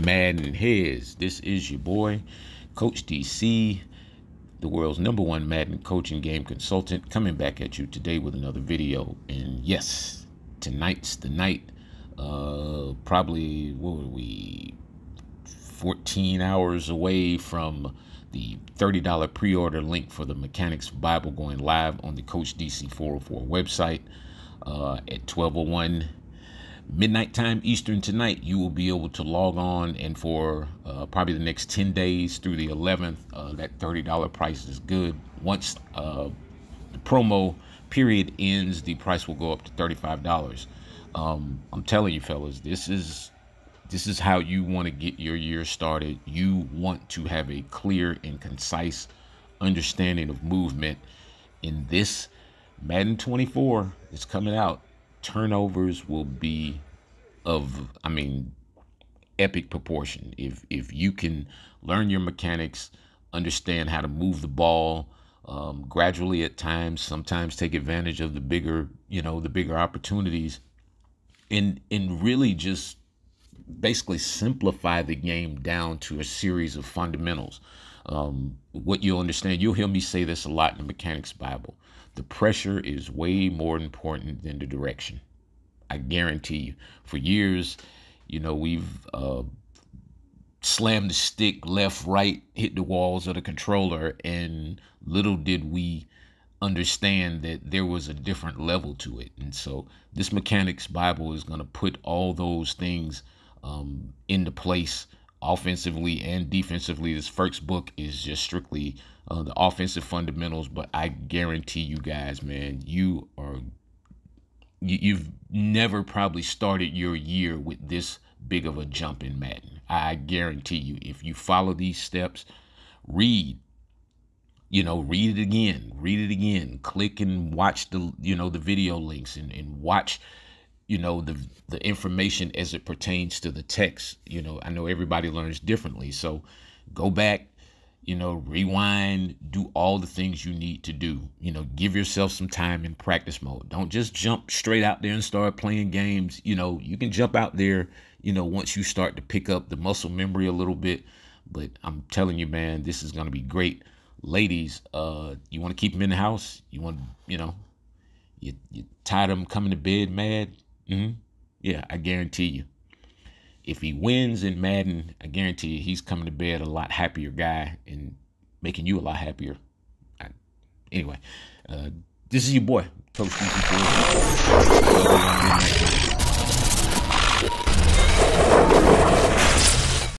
Madden Heads. This is your boy, Coach DC, the world's number one Madden coaching game consultant, coming back at you today with another video. And yes, tonight's the night. Uh, probably, what were we, 14 hours away from the $30 pre-order link for the Mechanics Bible going live on the Coach DC 404 website uh, at 1201 midnight time Eastern tonight, you will be able to log on and for uh, probably the next 10 days through the 11th, uh, that $30 price is good. Once uh, the promo period ends, the price will go up to $35. Um, I'm telling you, fellas, this is this is how you want to get your year started. You want to have a clear and concise understanding of movement. In this Madden 24 is coming out turnovers will be of I mean epic proportion. If if you can learn your mechanics, understand how to move the ball um, gradually at times, sometimes take advantage of the bigger you know the bigger opportunities, and and really just basically simplify the game down to a series of fundamentals. Um, what you'll understand, you'll hear me say this a lot in the Mechanics Bible. The pressure is way more important than the direction. I guarantee you. For years, you know, we've uh, slammed the stick left, right, hit the walls of the controller, and little did we understand that there was a different level to it. And so this mechanics Bible is going to put all those things um, into place offensively and defensively. This first book is just strictly uh, the offensive fundamentals, but I guarantee you guys, man, you are you, you've never probably started your year with this big of a jump in Madden. I guarantee you, if you follow these steps, read, you know, read it again, read it again, click and watch the, you know, the video links and, and watch, you know, the, the information as it pertains to the text. You know, I know everybody learns differently. So go back, you know, rewind, do all the things you need to do. You know, give yourself some time in practice mode. Don't just jump straight out there and start playing games. You know, you can jump out there, you know, once you start to pick up the muscle memory a little bit. But I'm telling you, man, this is going to be great. Ladies, uh, you want to keep them in the house? You want, you know, you, you tired of them coming to bed mad? Mm-hmm. Yeah, I guarantee you if he wins in Madden, I guarantee you he's coming to bed a lot happier guy and making you a lot happier. I, anyway, uh, this is your boy, Coach